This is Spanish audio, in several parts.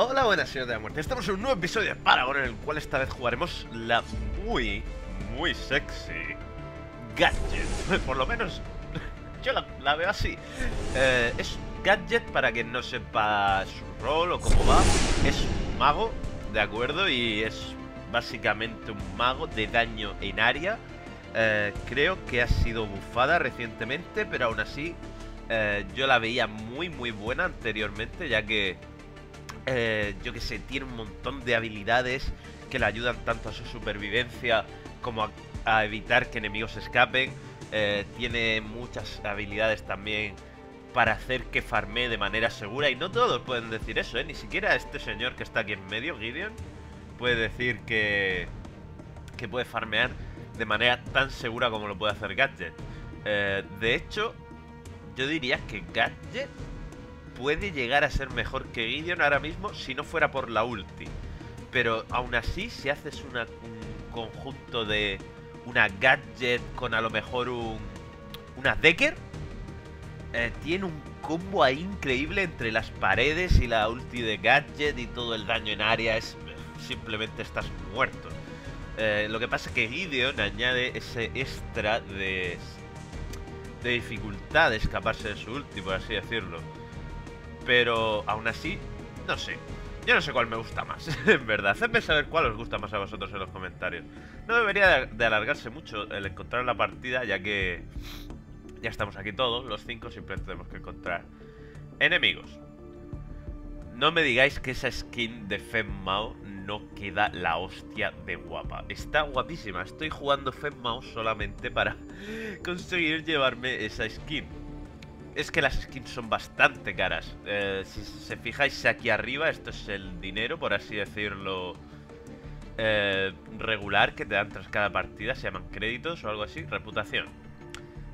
Hola, buenas señores de la muerte. Estamos en un nuevo episodio de Paragon en el cual esta vez jugaremos la muy, muy sexy Gadget. Por lo menos yo la, la veo así. Eh, es Gadget para quien no sepa su rol o cómo va. Es un mago, ¿de acuerdo? Y es básicamente un mago de daño en área. Eh, creo que ha sido bufada recientemente, pero aún así eh, yo la veía muy muy buena anteriormente, ya que eh, yo que sé, tiene un montón de habilidades que le ayudan tanto a su supervivencia como a, evitar que enemigos escapen. Eh, tiene muchas habilidades también para hacer que farmee de manera segura. Y no todos pueden decir eso, ¿eh? Ni siquiera este señor que está aquí en medio, Gideon, puede decir que, que puede farmear de manera tan segura como lo puede hacer Gadget. Eh, de hecho, yo diría que Gadget puede llegar a ser mejor que Gideon ahora mismo si no fuera por la ulti. Pero aún así, si haces una, un conjunto de una gadget con a lo mejor un, una Decker, eh, tiene un combo ahí increíble entre las paredes y la ulti de gadget y todo el daño en área. Es simplemente estás muerto. Eh, lo que pasa es que Gideon añade ese extra de, de dificultad de escaparse de su ulti, por así decirlo. Pero aún así, no sé. Yo no sé cuál me gusta más, en verdad. Hacedme saber cuál os gusta más a vosotros en los comentarios. No debería de alargarse mucho el encontrar la partida, ya que ya estamos aquí todos, los cinco, simplemente tenemos que encontrar enemigos. No me digáis que esa skin de Femmao no queda la hostia de guapa. Está guapísima. Estoy jugando Femmao solamente para conseguir llevarme esa skin es que las skins son bastante caras. Eh, si se fijáis aquí arriba, esto es el dinero, por así decirlo, eh, regular que te dan tras cada partida. Se llaman créditos o algo así. Reputación.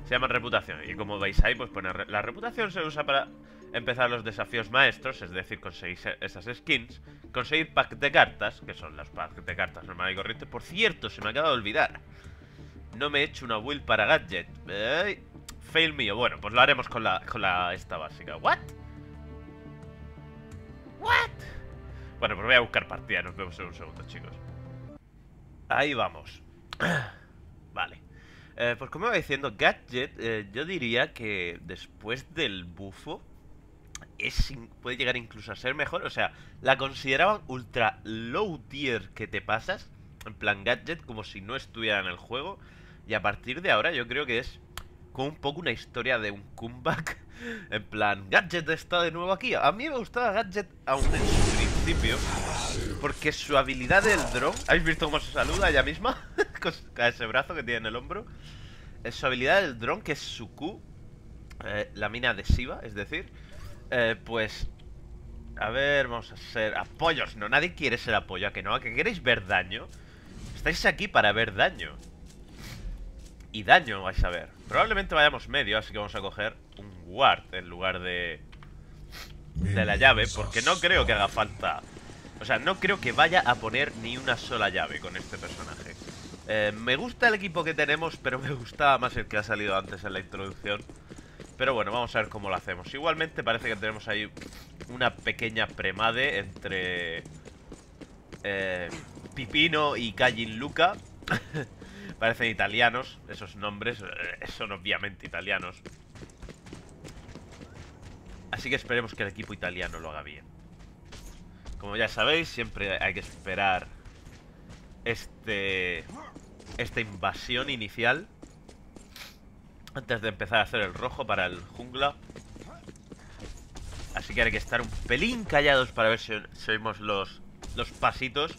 Se llaman reputación. Y como veis ahí, pues pone la reputación se usa para empezar los desafíos maestros, es decir, conseguir esas skins. Conseguir pack de cartas, que son las packs de cartas normal y corriente. Por cierto, se me acaba de olvidar. No me he hecho una build para gadget. Fail mío. Bueno, pues lo haremos con la, con la esta básica. ¿What? ¿What? Bueno, pues voy a buscar partida. Nos vemos en un segundo, chicos. Ahí vamos. vale. Eh, pues como iba diciendo, Gadget, eh, yo diría que después del bufo puede llegar incluso a ser mejor. O sea, la consideraban ultra low tier que te pasas. En plan Gadget, como si no estuviera en el juego. Y a partir de ahora yo creo que es con un poco una historia de un comeback. En plan, Gadget está de nuevo aquí. A mí me gustaba Gadget aún en su principio. Porque su habilidad del drone... ¿Habéis visto cómo se saluda ella misma? con ese brazo que tiene en el hombro. Es su habilidad del drone, que es su Q. Eh, la mina adhesiva, es decir. Eh, pues... A ver, vamos a ser apoyos. No, nadie quiere ser apoyo. ¿A que no? ¿A que queréis ver daño? Estáis aquí para ver daño y daño vais a ver. Probablemente vayamos medio, así que vamos a coger un ward en lugar de... De la llave, porque no creo que haga falta... O sea, no creo que vaya a poner ni una sola llave con este personaje. Eh, me gusta el equipo que tenemos, pero me gustaba más el que ha salido antes en la introducción. Pero bueno, vamos a ver cómo lo hacemos. Igualmente parece que tenemos ahí una pequeña premade entre... Eh, Pipino y Kajin Luca. Parecen italianos, esos nombres, eh, son obviamente italianos. Así que esperemos que el equipo italiano lo haga bien. Como ya sabéis, siempre hay que esperar este esta invasión inicial antes de empezar a hacer el rojo para el jungla. Así que hay que estar un pelín callados para ver si, oímos los, los pasitos.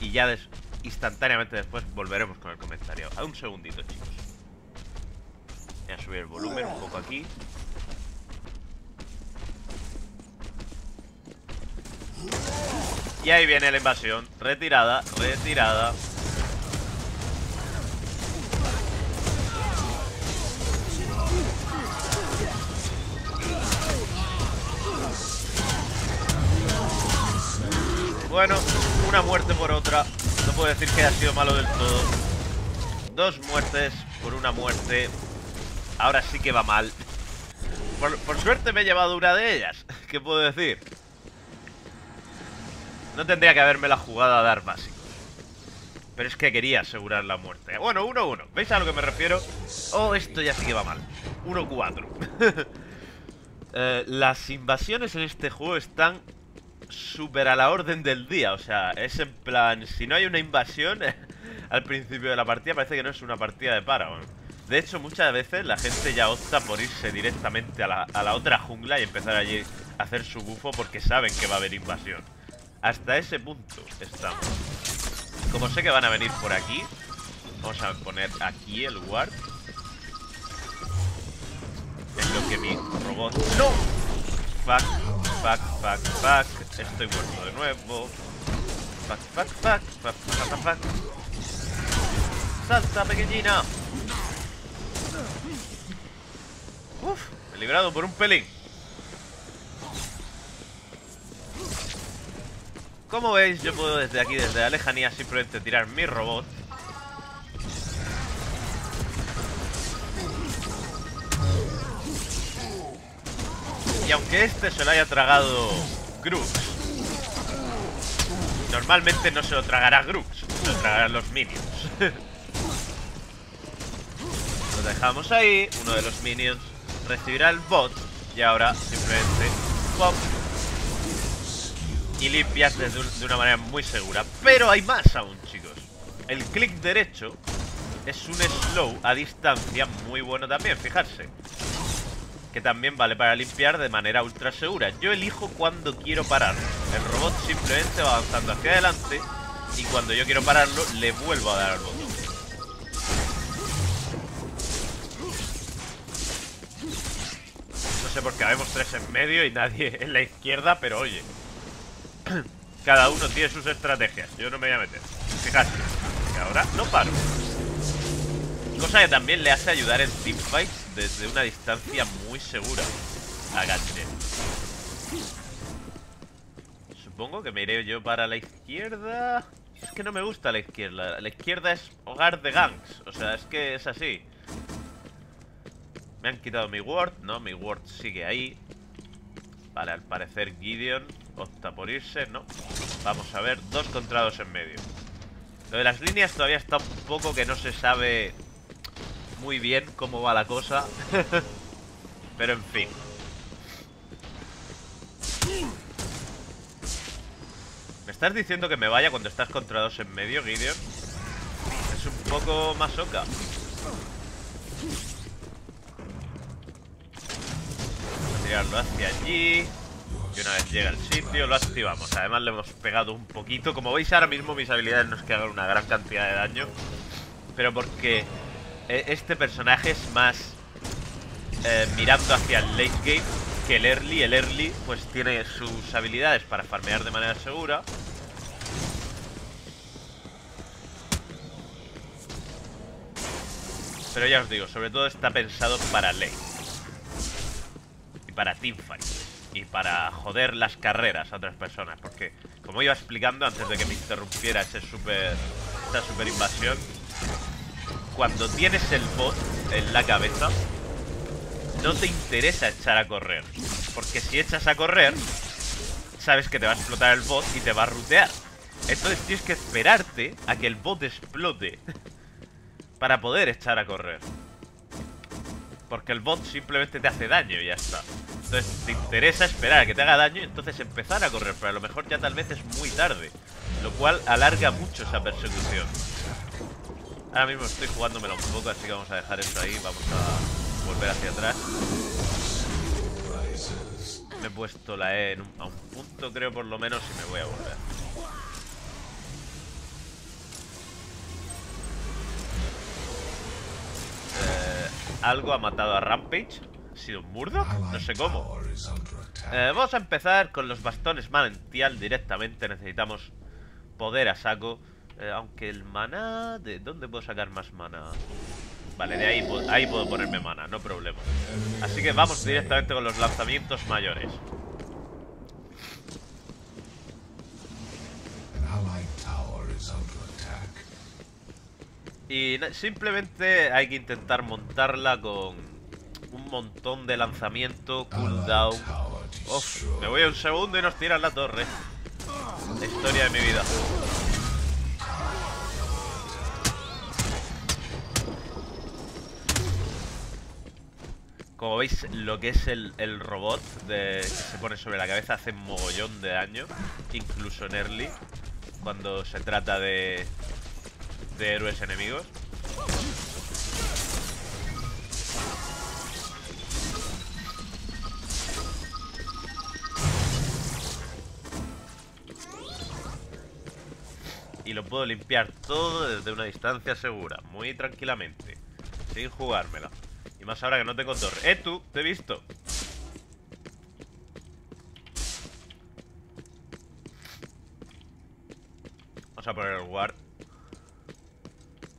Y ya des instantáneamente después volveremos con el comentario. A un segundito, chicos. Voy a subir el volumen un poco aquí. Y ahí viene la invasión. Retirada, retirada. Bueno, una muerte por otra puedo decir que ha sido malo del todo. Dos muertes por una muerte. Ahora sí que va mal. Por, suerte me he llevado una de ellas. ¿Qué puedo decir? No tendría que haberme la jugado a dar básicos. Pero es que quería asegurar la muerte. Bueno, 1-1. ¿Veis a lo que me refiero? Oh, esto ya sí que va mal. 1-4. Eh, las invasiones en este juego están súper a la orden del día. O sea, es en plan... Si no hay una invasión al principio de la partida, parece que no es una partida de Paragon. De hecho, muchas veces la gente ya opta por irse directamente a la, a la otra jungla y empezar allí a hacer su bufo porque saben que va a haber invasión. Hasta ese punto estamos. Como sé que van a venir por aquí, vamos a poner aquí el ward. Es lo que mi robot... ¡No! Fuck, fuck, fuck, fuck. Estoy muerto de nuevo. Fuck, fuck, fuck, fuck, fuck, fuck. ¡Salta, pequeñina! Uf, me he librado por un pelín. Como veis, yo puedo desde aquí, desde la lejanía, simplemente tirar mi robot. Y aunque este se lo haya tragado Grux, normalmente no se lo tragará Grux, se lo tragarán los minions. lo dejamos ahí, uno de los minions recibirá el bot y ahora simplemente pop y limpias de, de una manera muy segura. Pero hay más aún, chicos. El clic derecho es un slow a distancia muy bueno también, fijarse. Que también vale para limpiar de manera ultra segura. Yo elijo cuando quiero pararlo. El robot simplemente va avanzando hacia adelante y cuando yo quiero pararlo le vuelvo a dar al botón. No sé por qué habemos tres en medio y nadie en la izquierda, pero oye, cada uno tiene sus estrategias. Yo no me voy a meter. Fíjate. Que ahora no paro. Cosa que también le hace ayudar en teamfights desde una distancia muy segura a. Supongo que me iré yo para la izquierda. Es que no me gusta la izquierda. La izquierda es hogar de gangs. O sea, es que es así. Me han quitado mi ward. No, mi ward sigue ahí. Vale, al parecer Gideon opta por irse, ¿no? Vamos a ver, dos contra dos en medio. Lo de las líneas todavía está un poco que no se sabe muy bien cómo va la cosa. Pero en fin. ¿Me estás diciendo que me vaya cuando estás contra dos en medio, Gideon? Es un poco masoca. Vamos a tirarlo hacia allí. Y una vez llega al sitio, lo activamos. Además le hemos pegado un poquito. Como veis ahora mismo mis habilidades no es que hagan una gran cantidad de daño. Pero porque este personaje es más eh, mirando hacia el late game que el early. El early pues tiene sus habilidades para farmear de manera segura. Pero ya os digo, sobre todo está pensado para late. Y para teamfight y para joder las carreras a otras personas. Porque, como iba explicando antes de que me interrumpiera ese super, esta super invasión, cuando tienes el bot en la cabeza, no te interesa echar a correr. Porque si echas a correr, sabes que te va a explotar el bot y te va a rutear. Entonces tienes que esperarte a que el bot explote para poder echar a correr. Porque el bot simplemente te hace daño y ya está. Entonces te interesa esperar a que te haga daño y entonces empezar a correr. Pero a lo mejor ya tal vez es muy tarde. Lo cual alarga mucho esa persecución. Ahora mismo estoy jugándomelo un poco, así que vamos a dejar esto ahí. Vamos a volver hacia atrás. Me he puesto la E en un, a un punto, creo por lo menos, y me voy a volver. Eh, algo ha matado a Rampage. ¿Ha sido un Murdoch? No sé cómo. Eh, vamos a empezar con los bastones manantial directamente. Necesitamos poder a saco. Eh, aunque el mana... ¿De dónde puedo sacar más mana? Vale, de ahí, ahí puedo ponerme mana, no problema. Así que vamos directamente con los lanzamientos mayores. Y simplemente hay que intentar montarla con un montón de lanzamiento, cooldown. Uf, me voy a un segundo y nos tiran la torre. historia de mi vida. Como veis, lo que es el, robot que se pone sobre la cabeza hace mogollón de daño, incluso en early, cuando se trata de, de héroes enemigos. Y lo puedo limpiar todo desde una distancia segura, muy tranquilamente, sin jugármela. Más ahora que no tengo torre. ¡Eh, tú! ¡Te he visto! Vamos a poner el guard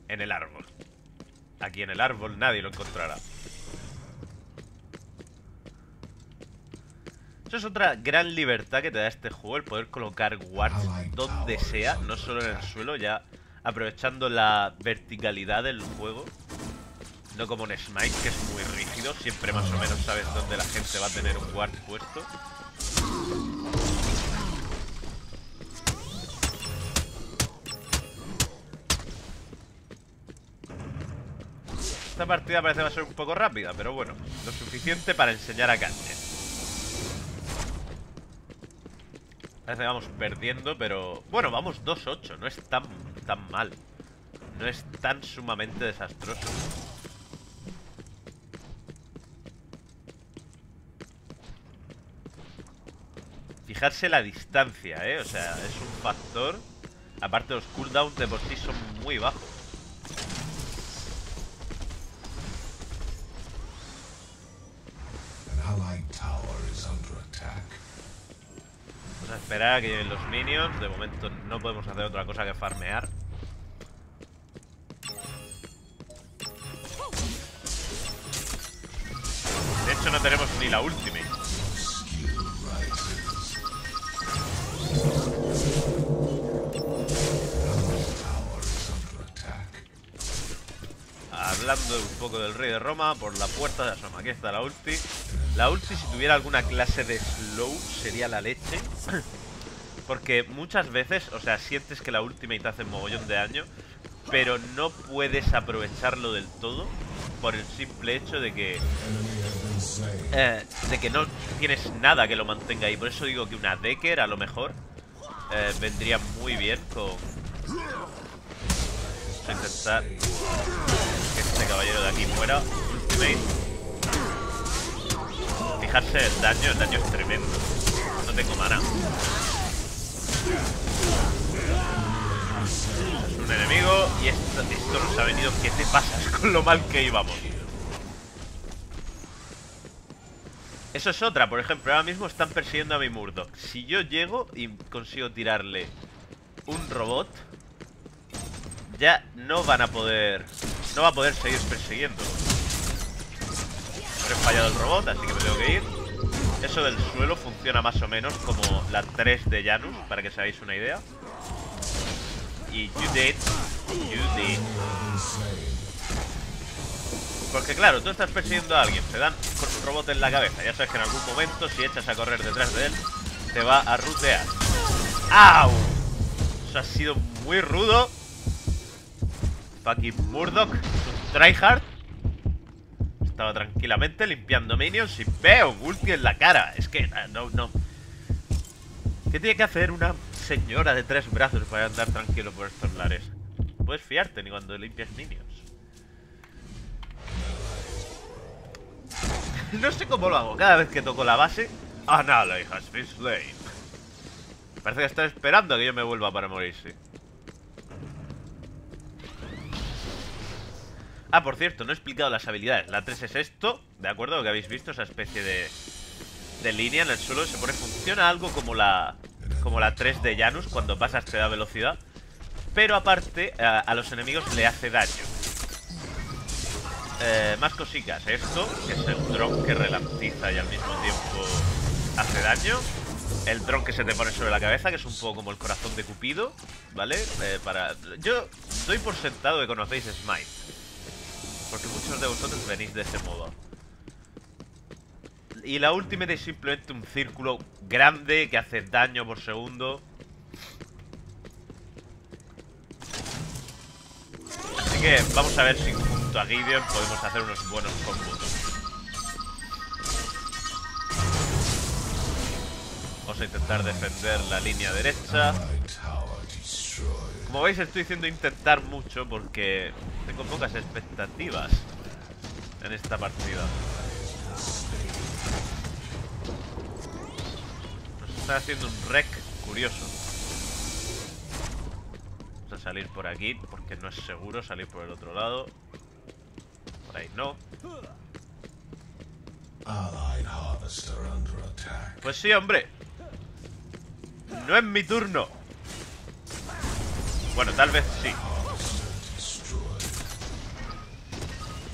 en el árbol. Aquí en el árbol nadie lo encontrará. Eso es otra gran libertad que te da este juego, el poder colocar guards donde sea, no solo en el suelo, ya aprovechando la verticalidad del juego. No como en Smite, que es muy rígido. Siempre más o menos sabes dónde la gente va a tener un guard puesto. Esta partida parece va a ser un poco rápida, pero bueno, lo suficiente para enseñar a Kanchen. Parece que vamos perdiendo, pero... Bueno, vamos 2-8, no es tan, tan mal. No es tan sumamente desastroso. Fijarse la distancia, ¿eh? O sea, es un factor. Aparte los cooldowns de por sí son muy bajos. Vamos a esperar a que lleguen los minions. De momento no podemos hacer otra cosa que farmear. De hecho no tenemos ni la ultimate. Hablando un poco del rey de Roma por la puerta de Asoma. Aquí está la ulti. La ulti, si tuviera alguna clase de slow, sería la leche. Porque muchas veces, o sea, sientes que la ultimate hace mogollón de daño, pero no puedes aprovecharlo del todo por el simple hecho de que... Eh, de que no tienes nada que lo mantenga ahí. Por eso digo que una Decker, a lo mejor, eh, vendría muy bien con... intentar este caballero de aquí muera. Ultimate. Fijarse el daño, el daño es tremendo. No tengo mana. Es un enemigo y esto, esto nos ha venido. ¿Qué te pasas con lo mal que íbamos? Eso es otra, por ejemplo, ahora mismo están persiguiendo a mi Murdoch. Si yo llego y consigo tirarle un robot, ya no van a poder no va a poder seguir persiguiendo. he fallado el robot, así que me tengo que ir. Eso del suelo funciona más o menos como la 3 de Janus, para que se hagáis una idea. Y you did, you did. Porque claro, tú estás persiguiendo a alguien, te dan con un robot en la cabeza. Ya sabes que en algún momento, si echas a correr detrás de él, te va a rutear. ¡Au! Eso ha sido muy rudo. Fucking Murdoch, un tryhard. Estaba tranquilamente limpiando minions y veo un ulti en la cara. Es que, ah, no, no. ¿Qué tiene que hacer una señora de tres brazos para andar tranquilo por estos lares? Puedes fiarte ni cuando limpias minions. no sé cómo lo hago. Cada vez que toco la base, has been slain. Parece que está esperando a que yo me vuelva para morirse. Ah, por cierto, no he explicado las habilidades. La 3 es esto, ¿de acuerdo? Lo que habéis visto, esa especie de, de línea en el suelo. Se pone, funciona algo como la, como la 3 de Janus. Cuando pasas te da velocidad. Pero aparte, a, los enemigos le hace daño. Eh, más cositas. Esto, que es el drone que relantiza y al mismo tiempo hace daño. El drone que se te pone sobre la cabeza, que es un poco como el corazón de Cupido, ¿vale? Eh, para... Yo doy por sentado que conocéis Smite. Porque muchos de vosotros venís de ese modo. Y la última es simplemente un círculo grande que hace daño por segundo. Así que vamos a ver si junto a Gideon podemos hacer unos buenos combos. Vamos a intentar defender la línea derecha. Como veis estoy diciendo intentar mucho porque tengo pocas expectativas en esta partida. Nos está haciendo un rec curioso. Vamos a salir por aquí porque no es seguro salir por el otro lado. Por ahí no. Pues sí, hombre. No es mi turno. Bueno, tal vez sí.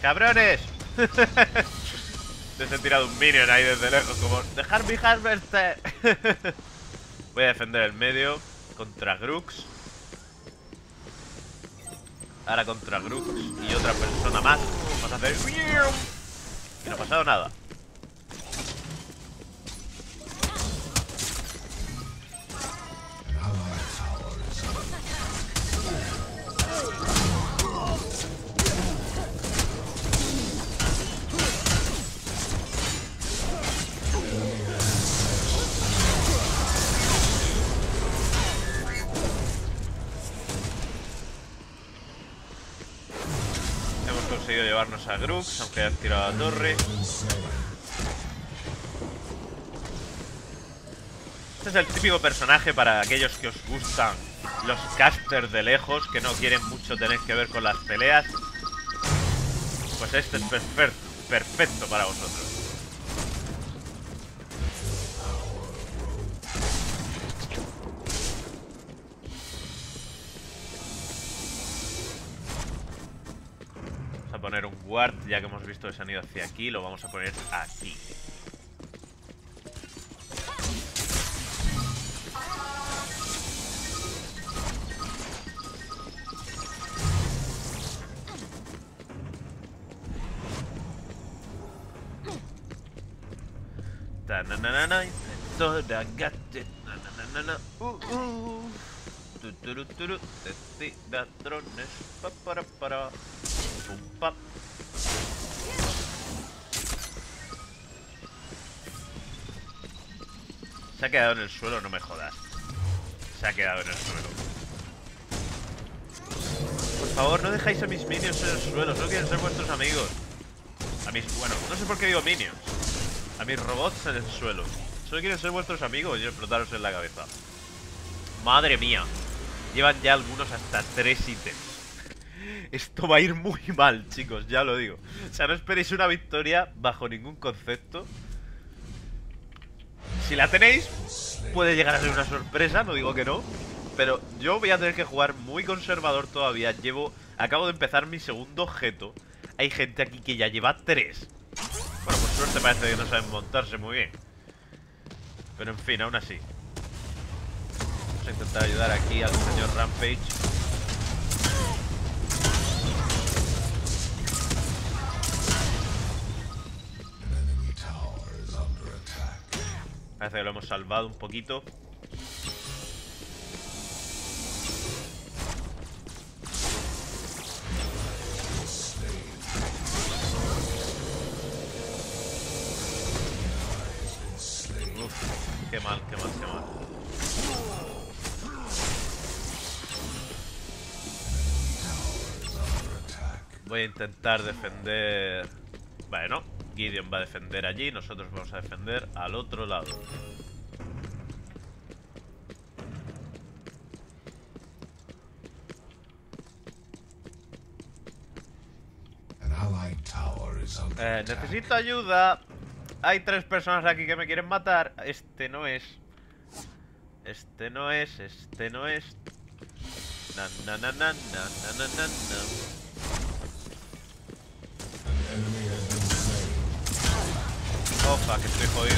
¡Cabrones! Les he tirado un minion ahí desde lejos, como ¡Dejar mi Harvester! Voy a defender el medio contra Grux. Ahora contra Grux y otra persona más. Vamos a hacer... Y no ha pasado nada. Llevarnos a Grux, aunque han tirado la torre. Este es el típico personaje para aquellos que os gustan los casters de lejos, que no quieren mucho tener que ver con las peleas. Pues este es perfecto, perfecto para vosotros. Se han ido hacia aquí, lo vamos a poner aquí. Ta na na Se ha quedado en el suelo, no me jodas. Se ha quedado en el suelo. Por favor, no dejáis a mis minions en el suelo. No quieren ser vuestros amigos. A mis... Bueno, no sé por qué digo minions. A mis robots en el suelo. Solo quieren ser vuestros amigos y explotaros en la cabeza. Madre mía. Llevan ya algunos hasta tres ítems. Esto va a ir muy mal, chicos, ya lo digo. O sea, no esperéis una victoria bajo ningún concepto. La tenéis, puede llegar a ser una sorpresa, no digo que no. Pero yo voy a tener que jugar muy conservador todavía. Llevo... Acabo de empezar mi segundo objeto. Hay gente aquí que ya lleva tres. Bueno, por suerte parece que no saben montarse muy bien. Pero en fin, aún así. Vamos a intentar ayudar aquí al señor Rampage. Parece que lo hemos salvado un poquito. Qué mal, qué mal, qué mal. Voy a intentar defender... Bueno, Gideon va a defender allí, nosotros vamos a defender al otro lado. Eh, necesito ayuda. Hay tres personas aquí que me quieren matar. Este no es. Este no es, este no es. Na na na na na na na na. Oh, fuck, estoy jodido.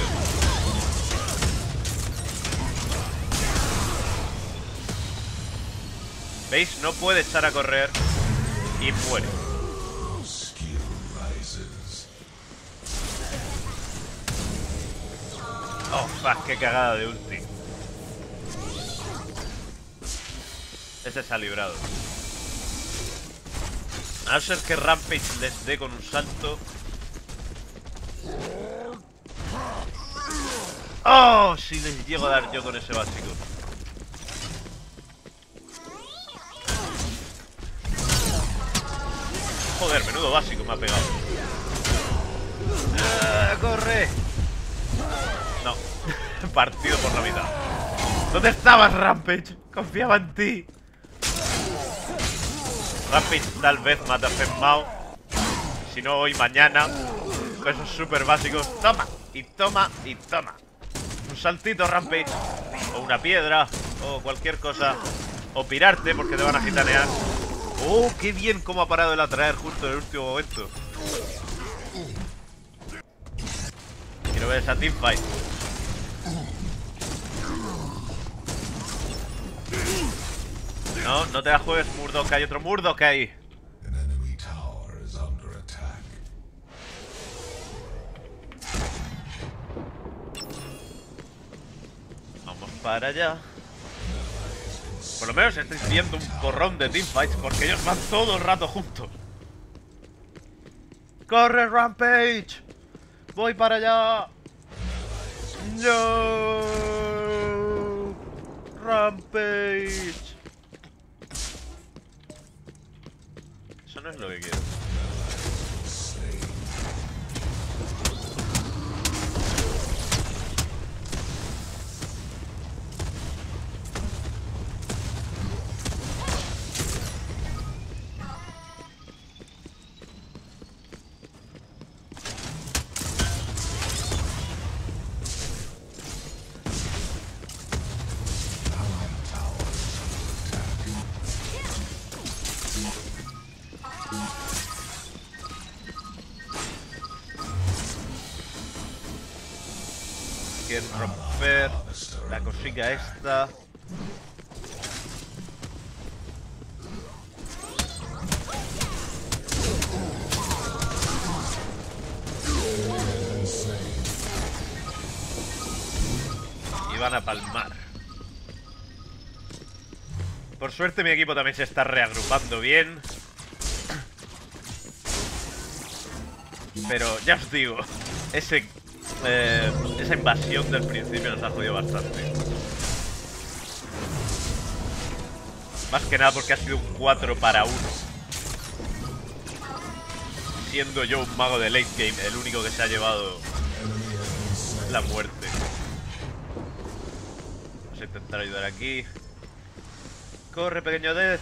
¿Veis? No puede echar a correr y muere. Oh, fuck, qué cagada de ulti. Ese se ha librado. A no ser que Rampage les dé con un salto. ¡Oh! Si les llego a dar yo con ese básico. Joder, menudo básico me ha pegado. ¡Ah, ¡Corre! No. Partido por la mitad. ¿Dónde estabas, Rampage? Confiaba en ti. Rampage tal vez mata a Mao. Si no, hoy, mañana. Con esos super básicos. Toma, y toma, y toma. Saltito, Rampage. O una piedra. O cualquier cosa. O pirarte porque te van a gitanear. ¡Oh, qué bien cómo ha parado el atraer justo en el último momento! Quiero ver esa teamfight. No, no te la juegues, Murdoch. Hay otro Murdoch ahí. Para allá. Por lo menos estáis viendo un porrón de teamfights porque ellos van todo el rato juntos. ¡Corre, Rampage! ¡Voy para allá! ¡No! ¡Rampage! Eso no es lo que quiero. La cosilla esta. Y van a palmar. Por suerte mi equipo también se está reagrupando bien. Pero ya os digo, ese, eh, esa invasión del principio nos ha jodido bastante. Más que nada porque ha sido un 4 para 1. Siendo yo un mago de late game, el único que se ha llevado la muerte. Vamos a intentar ayudar aquí. Corre, pequeño Death.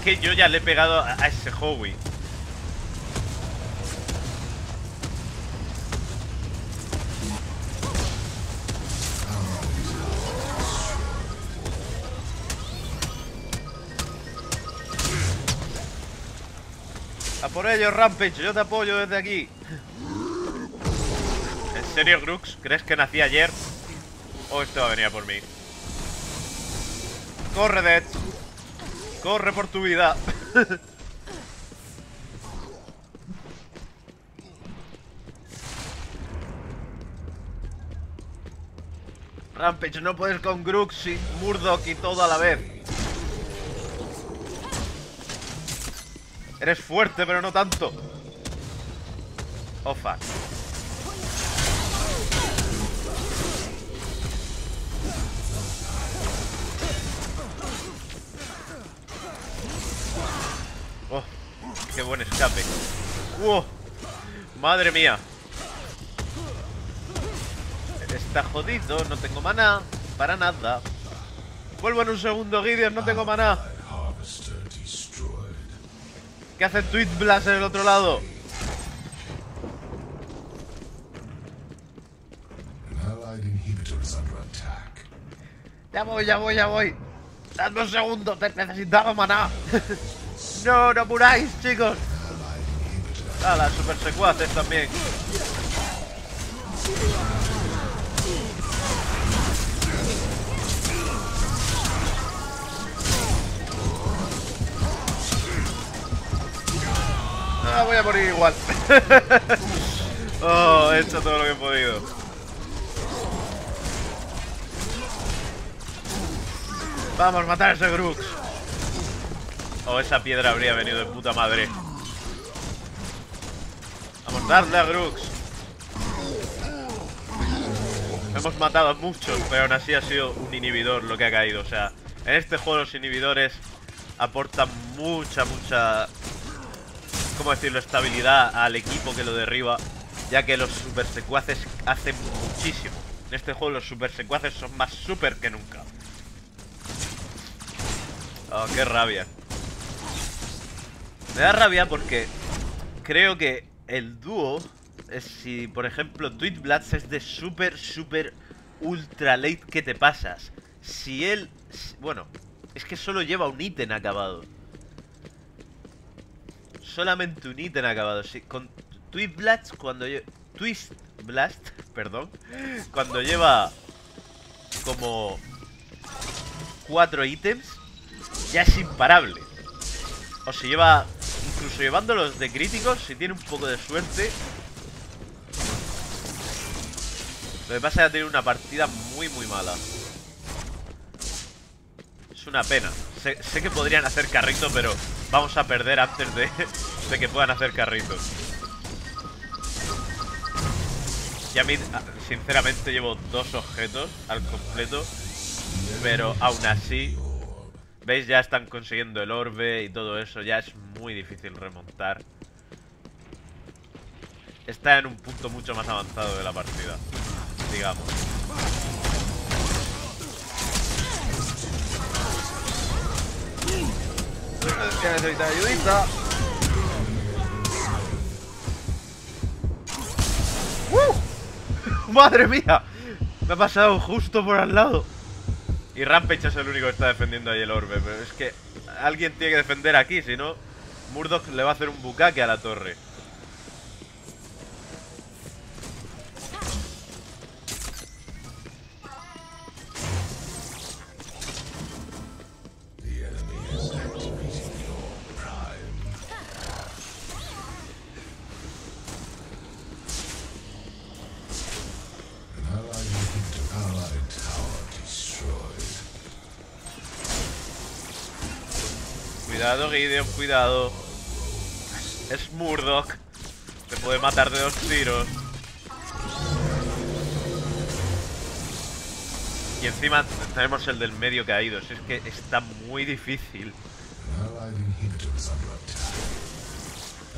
Que yo ya le he pegado a, ese Howie. A por ello, Rampage, yo te apoyo desde aquí. ¿En serio, Grux? ¿Crees que nací ayer? ¿O esto va a venir por mí? ¡Corre, Dead! ¡Corre por tu vida! Rampage, no puedes con Grux y Murdoch y todo a la vez. Eres fuerte, pero no tanto. Oh. Buen escape. ¡Wow! Madre mía. Está jodido, no tengo maná. Para nada. Vuelvo en un segundo, Gideon, no tengo maná. ¿Qué hace Tweet Blast en el otro lado? Ya voy, ya voy, ya voy. Dame un segundo, te necesitaba maná. No, no muráis, chicos. A las super secuaces también. Ah, voy a morir igual. oh, he hecho todo lo que he podido. Vamos, a matar a ese Grux. Oh, esa piedra habría venido de puta madre. Vamos, darle a Grux. Hemos matado a muchos, pero aún así ha sido un inhibidor lo que ha caído. O sea, en este juego los inhibidores aportan mucha, mucha... ¿Cómo decirlo? Estabilidad al equipo que lo derriba. Ya que los super secuaces hacen muchísimo. En este juego los super secuaces son más super que nunca. Oh, qué rabia. Me da rabia porque creo que el dúo si, por ejemplo, Tweet Bloods es de super, super ultra late que te pasas. Si él... Bueno, es que solo lleva un ítem acabado. Solamente un ítem acabado. Si, con Tweet Blast, cuando... Twist Blast, perdón. Cuando lleva como cuatro ítems, ya es imparable. O si lleva, incluso llevándolos de críticos, si tiene un poco de suerte. Lo que pasa es que ha tenido una partida muy, muy mala. Es una pena. Sé, que podrían hacer carrito, pero vamos a perder antes de, que puedan hacer carritos. Y a mí, sinceramente, llevo dos objetos al completo. Pero aún así, ¿veis? Ya están consiguiendo el orbe y todo eso. Ya es muy difícil remontar. Está en un punto mucho más avanzado de la partida, digamos. ¡Madre mía! Me ha pasado justo por al lado. Y Rampage es el único que está defendiendo ahí el orbe. Pero es que alguien tiene que defender aquí, si no, Murdoch le va a hacer un bucaque a la torre. Cuidado, Gideon, cuidado. Es Murdoch. Te puede matar de dos tiros. Y encima tenemos el del medio caído. Si es que está muy difícil.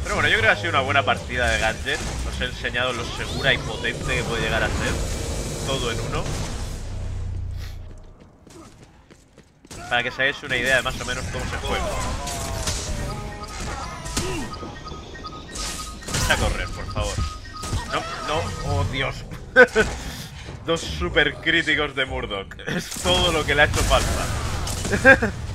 Pero bueno, yo creo que ha sido una buena partida de Gadget. Os he enseñado lo segura y potente que puede llegar a ser. Todo en uno. Para que se hagáis una idea de más o menos cómo se juega. A correr, por favor. No, no, oh Dios. Dos super críticos de Murdoch. Es todo lo que le ha hecho falta.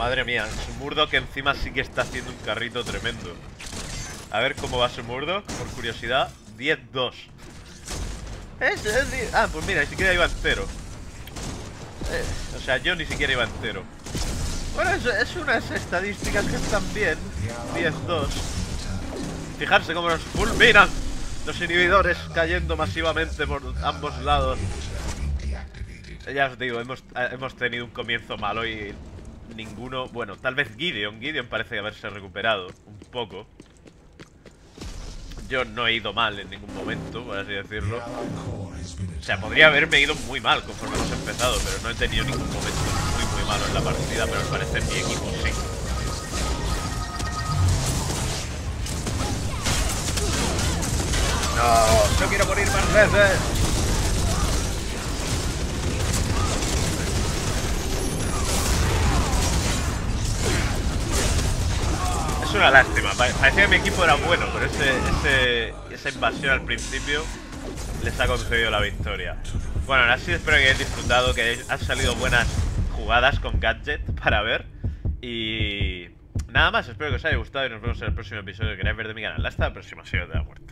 madre mía, su Murdoch encima sí que está haciendo un carrito tremendo. A ver cómo va su Murdoch, por curiosidad. 10-2. Ah, pues mira, ni siquiera iba entero. Eh, o sea, yo ni siquiera iba entero. Bueno, es, es unas estadísticas que están bien. 10-2. Fijarse cómo nos fulminan los inhibidores cayendo masivamente por ambos lados. Ya os digo, hemos, hemos tenido un comienzo malo y ninguno... Bueno, tal vez Gideon. Gideon parece haberse recuperado un poco. Yo no he ido mal en ningún momento, por así decirlo. O sea, podría haberme ido muy mal conforme hemos empezado, pero no he tenido ningún momento muy, muy malo en la partida, pero al parecer mi equipo sí. No, yo quiero morir más veces. Es una lástima. Parecía que mi equipo era bueno, pero ese, esa invasión al principio les ha concedido la victoria. Bueno, así espero que hayáis disfrutado, que han salido buenas jugadas con Gadget para ver. Y nada más, espero que os haya gustado y nos vemos en el próximo episodio. Que ver de mi canal. Hasta la próxima, Señor de la Muerte.